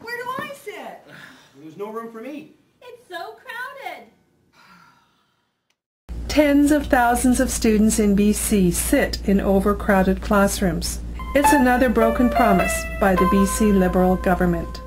Where do I sit? There's no room for me. It's so crowded. Tens of thousands of students in BC sit in overcrowded classrooms. It's another broken promise by the BC Liberal government.